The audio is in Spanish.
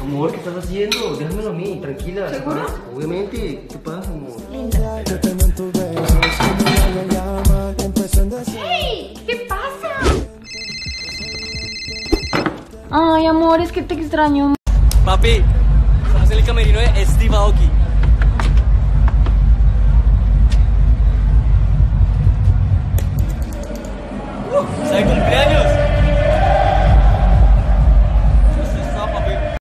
Amor, ¿qué estás haciendo? Déjamelo a mí, tranquila. ¿Seguro? Obviamente, ¿qué pasa, amor? Linda. ¡Hey! ¿Qué pasa? Ay, amor, es que te extraño. Papi, estamos en el camerino de Steve Aoki. Uh,